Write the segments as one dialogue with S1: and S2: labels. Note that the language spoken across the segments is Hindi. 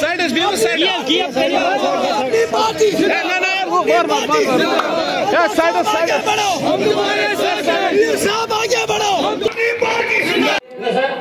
S1: साइड इज़ व्यू साइड ये किया
S2: अपनी पार्टी ना
S1: ना वो
S2: बार बार
S1: बार बार
S2: ये
S1: साइड ऑफ़ साइड
S2: बढ़ो हम तुम्हारे साथ हैं ये साहब आगे बढ़ो हम अपनी पार्टी से
S3: ना सर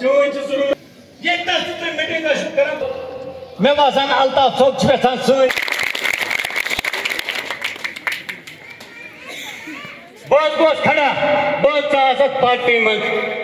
S3: चोंच शुरू ये तस्वीर मीटिंग का शुरू करम मैं वासन अल्ता सोच पे था सुन
S1: बहुत बहुत खड़ा बहुत साहस पार्टी में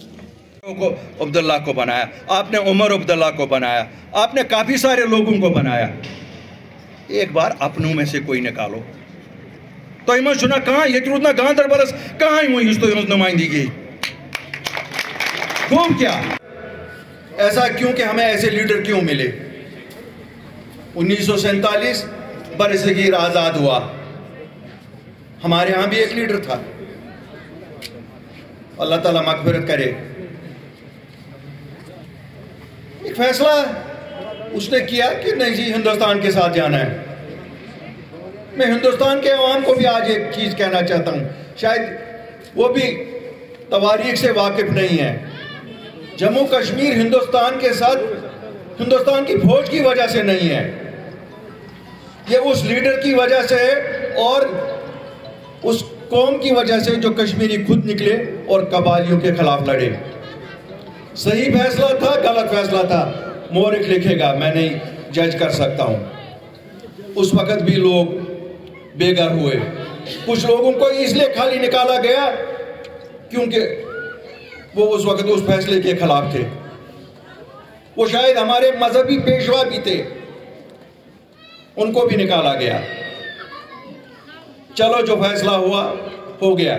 S2: की
S4: को अब्दुल्ला को बनाया। आपने उमर अब्दुल्ला को बनाया। आपने काफ़ी सारे लोगों को बनाया। एक बार अपनों में से कोई निकालो। तो कहाँ ये रूद ना हुई तो घूम क्या? ऐसा क्यों कि हमें ऐसे लीडर क्यों मिले? उन्नीस सौ सैंतालीस बरसगीर आज़ाद हुआ। हमारे यहाँ भी एक लीडर था। अल्लाह ताला मगफिरत करे। एक फैसला उसने किया कि नहीं जी, हिंदुस्तान के साथ जाना है। मैं हिंदुस्तान के अवाम को भी आज एक चीज़ कहना चाहता हूँ। शायद वो भी तवारीख से वाकिफ नहीं है। जम्मू कश्मीर हिंदुस्तान के साथ, हिंदुस्तान की फौज की वजह से नहीं है। ये उस लीडर की वजह से है और उस कौम की वजह से जो कश्मीरी खुद निकले और कबालियों के खिलाफ लड़े। सही फैसला था, गलत फैसला था। मोरिक लिखेगा, मैं नहीं जज कर सकता हूँ। उस वक्त भी लोग बेघर हुए। कुछ लोगों को इसलिए खाली निकाला गया क्योंकि वो उस वक्त उस फैसले के खिलाफ थे। वो शायद हमारे मजहबी पेशवा भी थे। उनको भी निकाला गया। चलो जो फैसला हुआ, हो गया।